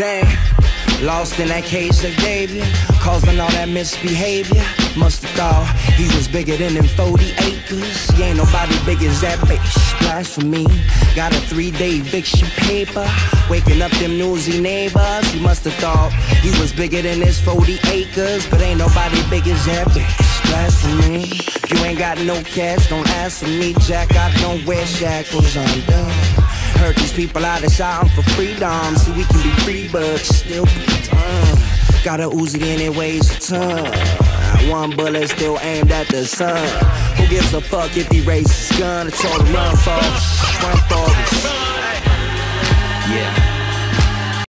Damn. Lost in that cage gave you, causing all that misbehavior. Must have thought he was bigger than them 40 acres. He ain't nobody big as that bitch. me. Got a three day eviction paper. Waking up them nosy neighbors. He must have thought he was bigger than his 40 acres. But ain't nobody big as that bitch. me. If you ain't got no cash, don't ask for me. Jack, I don't wear shackles. I'm Heard these people out of shouting for freedom. See, we can be free, but still be done. Got a Uzi and it weighs a ton. One bullet still aimed at the sun. Who gives a fuck if he raises his gun? I told him run for, run for. Yeah.